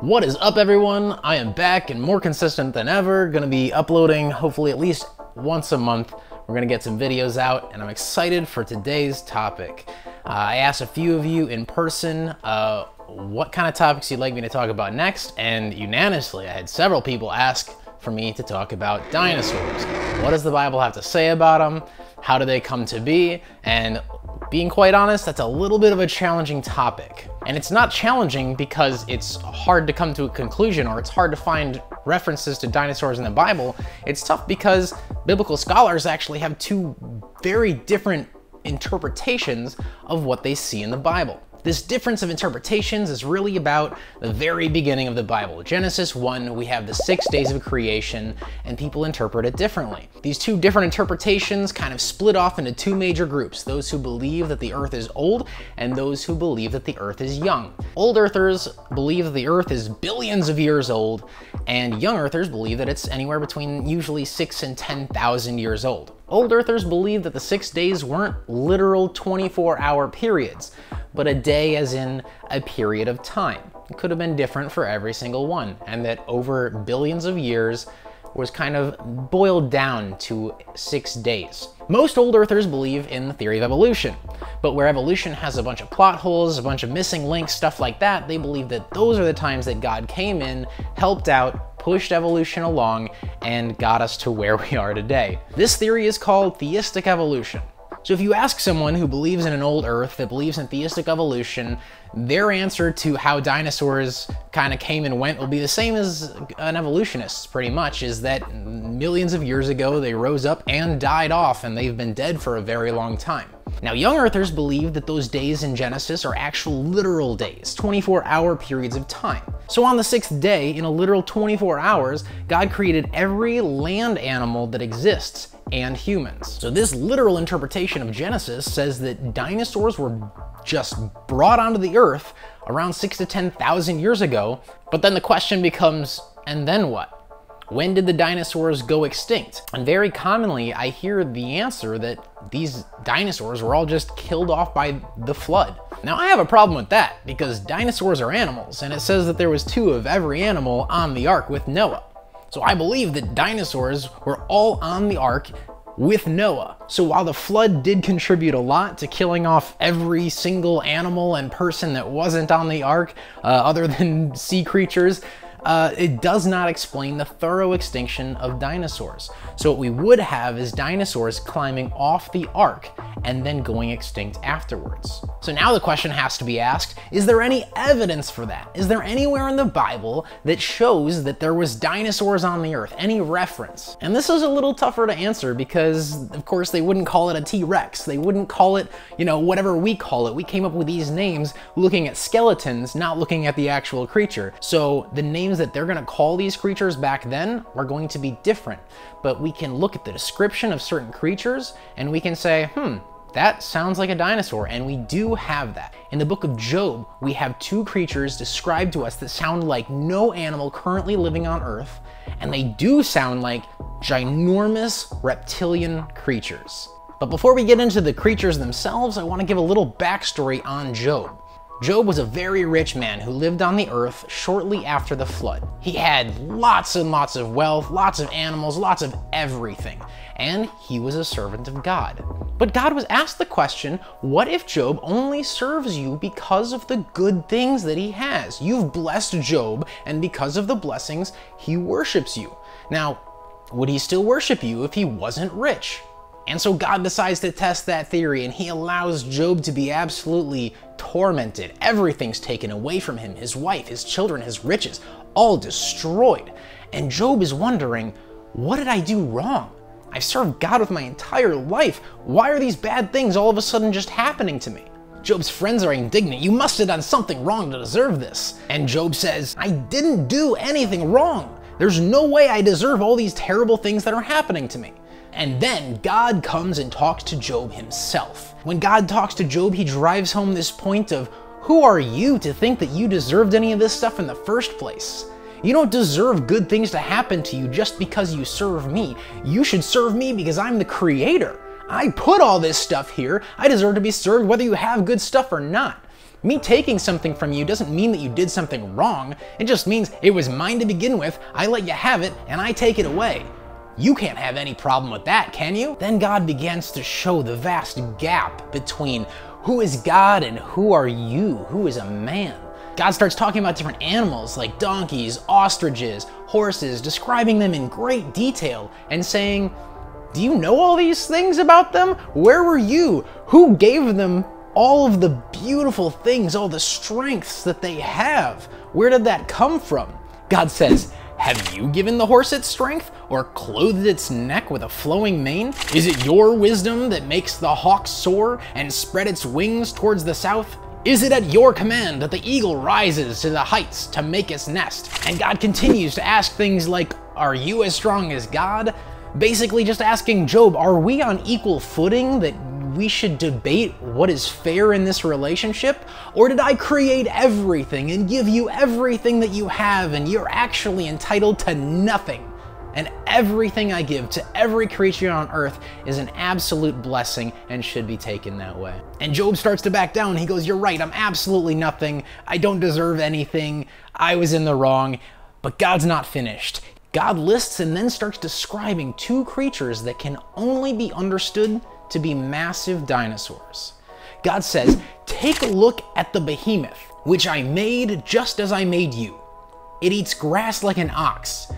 What is up everyone? I am back and more consistent than ever. Gonna be uploading hopefully at least once a month. We're gonna get some videos out and I'm excited for today's topic. Uh, I asked a few of you in person uh, what kind of topics you'd like me to talk about next and unanimously I had several people ask for me to talk about dinosaurs. What does the Bible have to say about them? How do they come to be? And being quite honest, that's a little bit of a challenging topic. And it's not challenging because it's hard to come to a conclusion or it's hard to find references to dinosaurs in the Bible. It's tough because biblical scholars actually have two very different interpretations of what they see in the Bible. This difference of interpretations is really about the very beginning of the Bible. Genesis 1, we have the six days of creation, and people interpret it differently. These two different interpretations kind of split off into two major groups, those who believe that the earth is old and those who believe that the earth is young. Old earthers believe that the earth is billions of years old, and young earthers believe that it's anywhere between usually six and 10,000 years old. Old earthers believe that the six days weren't literal 24 hour periods, but a day as in a period of time. It could have been different for every single one, and that over billions of years was kind of boiled down to six days. Most old earthers believe in the theory of evolution, but where evolution has a bunch of plot holes, a bunch of missing links, stuff like that, they believe that those are the times that God came in, helped out, pushed evolution along, and got us to where we are today. This theory is called theistic evolution. So if you ask someone who believes in an old Earth, that believes in theistic evolution, their answer to how dinosaurs kind of came and went will be the same as an evolutionist, pretty much, is that millions of years ago they rose up and died off, and they've been dead for a very long time. Now, young earthers believe that those days in Genesis are actual literal days, 24 hour periods of time. So on the sixth day, in a literal 24 hours, God created every land animal that exists and humans. So this literal interpretation of Genesis says that dinosaurs were just brought onto the earth around six to 10,000 years ago. But then the question becomes, and then what? When did the dinosaurs go extinct? And very commonly, I hear the answer that these dinosaurs were all just killed off by the flood. Now, I have a problem with that because dinosaurs are animals, and it says that there was two of every animal on the ark with Noah. So I believe that dinosaurs were all on the ark with Noah. So while the flood did contribute a lot to killing off every single animal and person that wasn't on the ark, uh, other than sea creatures, uh, it does not explain the thorough extinction of dinosaurs. So what we would have is dinosaurs climbing off the ark and then going extinct afterwards. So now the question has to be asked, is there any evidence for that? Is there anywhere in the Bible that shows that there was dinosaurs on the earth? Any reference? And this is a little tougher to answer because of course they wouldn't call it a T-Rex. They wouldn't call it, you know, whatever we call it. We came up with these names looking at skeletons, not looking at the actual creature. So the names that they're gonna call these creatures back then are going to be different. But we can look at the description of certain creatures and we can say, hmm, that sounds like a dinosaur, and we do have that. In the book of Job, we have two creatures described to us that sound like no animal currently living on Earth, and they do sound like ginormous reptilian creatures. But before we get into the creatures themselves, I want to give a little backstory on Job. Job was a very rich man who lived on the earth shortly after the flood. He had lots and lots of wealth, lots of animals, lots of everything, and he was a servant of God. But God was asked the question, what if Job only serves you because of the good things that he has? You've blessed Job, and because of the blessings, he worships you. Now, would he still worship you if he wasn't rich? And so God decides to test that theory and he allows Job to be absolutely tormented. Everything's taken away from him his wife, his children, his riches, all destroyed. And Job is wondering, what did I do wrong? I've served God with my entire life. Why are these bad things all of a sudden just happening to me? Job's friends are indignant. You must have done something wrong to deserve this. And Job says, I didn't do anything wrong. There's no way I deserve all these terrible things that are happening to me. And then God comes and talks to Job himself. When God talks to Job, he drives home this point of, who are you to think that you deserved any of this stuff in the first place? You don't deserve good things to happen to you just because you serve me. You should serve me because I'm the creator. I put all this stuff here. I deserve to be served whether you have good stuff or not. Me taking something from you doesn't mean that you did something wrong. It just means it was mine to begin with, I let you have it, and I take it away. You can't have any problem with that, can you? Then God begins to show the vast gap between who is God and who are you? Who is a man? God starts talking about different animals like donkeys, ostriches, horses, describing them in great detail and saying, Do you know all these things about them? Where were you? Who gave them all of the beautiful things, all the strengths that they have? Where did that come from? God says, have you given the horse its strength, or clothed its neck with a flowing mane? Is it your wisdom that makes the hawk soar and spread its wings towards the south? Is it at your command that the eagle rises to the heights to make its nest? And God continues to ask things like, Are you as strong as God? Basically, just asking Job, Are we on equal footing that we should debate what is fair in this relationship? Or did I create everything and give you everything that you have and you're actually entitled to nothing? And everything I give to every creature on earth is an absolute blessing and should be taken that way. And Job starts to back down. He goes, You're right, I'm absolutely nothing. I don't deserve anything. I was in the wrong. But God's not finished. God lists and then starts describing two creatures that can only be understood to be massive dinosaurs. God says, Take a look at the behemoth, which I made just as I made you. It eats grass like an ox.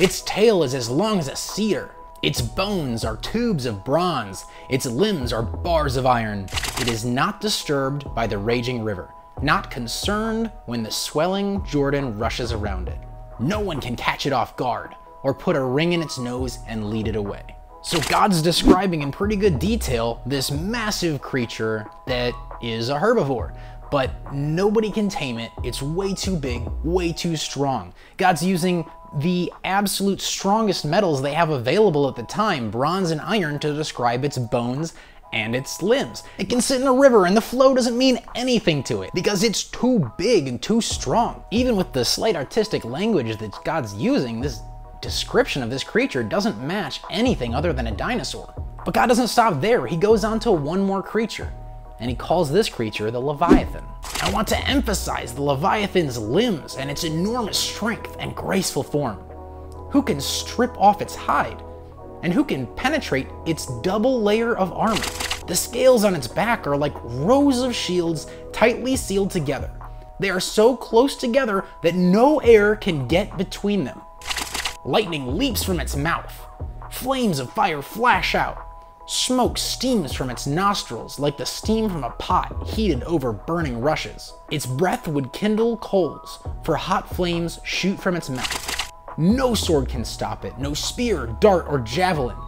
Its tail is as long as a cedar. Its bones are tubes of bronze. Its limbs are bars of iron. It is not disturbed by the raging river, not concerned when the swelling Jordan rushes around it. No one can catch it off guard or put a ring in its nose and lead it away. So God's describing in pretty good detail this massive creature that is a herbivore. But nobody can tame it. It's way too big, way too strong. God's using the absolute strongest metals they have available at the time, bronze and iron, to describe its bones and its limbs. It can sit in a river and the flow doesn't mean anything to it because it's too big and too strong. Even with the slight artistic language that God's using, this description of this creature doesn't match anything other than a dinosaur. But God doesn't stop there, he goes on to one more creature, and he calls this creature the Leviathan. I want to emphasize the Leviathan's limbs and its enormous strength and graceful form. Who can strip off its hide? And who can penetrate its double layer of armor? The scales on its back are like rows of shields tightly sealed together. They are so close together that no air can get between them. Lightning leaps from its mouth. Flames of fire flash out. Smoke steams from its nostrils like the steam from a pot heated over burning rushes. Its breath would kindle coals, for hot flames shoot from its mouth. No sword can stop it, no spear, dart, or javelin.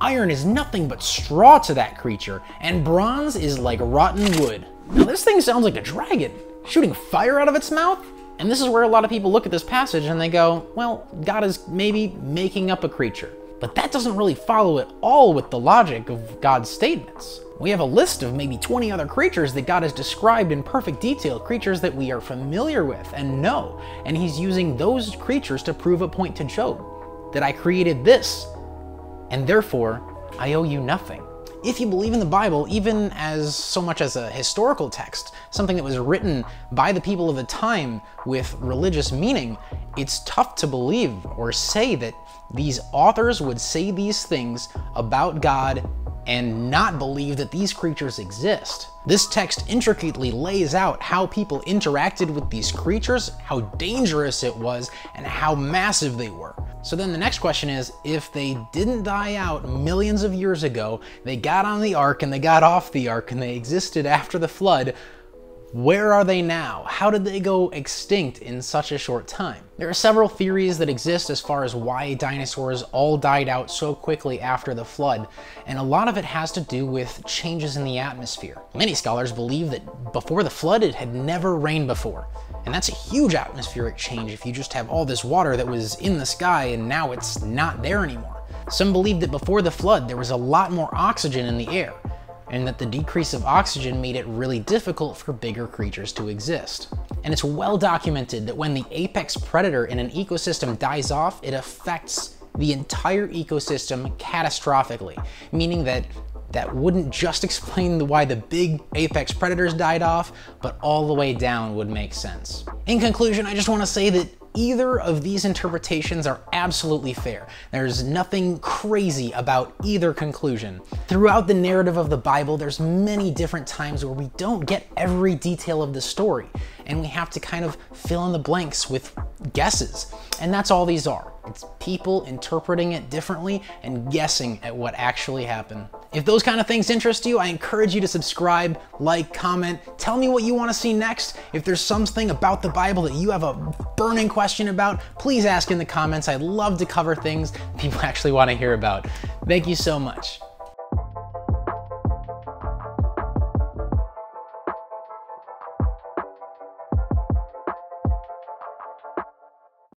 Iron is nothing but straw to that creature, and bronze is like rotten wood. Now this thing sounds like a dragon, shooting fire out of its mouth? And this is where a lot of people look at this passage and they go, well, God is maybe making up a creature. But that doesn't really follow at all with the logic of God's statements. We have a list of maybe 20 other creatures that God has described in perfect detail, creatures that we are familiar with and know. And he's using those creatures to prove a point to Job that I created this, and therefore I owe you nothing if you believe in the Bible, even as so much as a historical text, something that was written by the people of the time with religious meaning, it's tough to believe or say that these authors would say these things about God and not believe that these creatures exist. This text intricately lays out how people interacted with these creatures, how dangerous it was, and how massive they were. So then the next question is, if they didn't die out millions of years ago, they got on the ark and they got off the ark and they existed after the flood, where are they now? How did they go extinct in such a short time? There are several theories that exist as far as why dinosaurs all died out so quickly after the flood, and a lot of it has to do with changes in the atmosphere. Many scholars believe that before the flood it had never rained before, and that's a huge atmospheric change if you just have all this water that was in the sky and now it's not there anymore. Some believe that before the flood there was a lot more oxygen in the air, and that the decrease of oxygen made it really difficult for bigger creatures to exist. And it's well documented that when the apex predator in an ecosystem dies off, it affects the entire ecosystem catastrophically, meaning that that wouldn't just explain why the big apex predators died off, but all the way down would make sense. In conclusion, I just want to say that Either of these interpretations are absolutely fair. There's nothing crazy about either conclusion. Throughout the narrative of the Bible, there's many different times where we don't get every detail of the story, and we have to kind of fill in the blanks with guesses. And that's all these are. It's people interpreting it differently and guessing at what actually happened. If those kind of things interest you, I encourage you to subscribe, like, comment, tell me what you want to see next. If there's something about the Bible that you have a burning question about, please ask in the comments. I'd love to cover things people actually want to hear about. Thank you so much.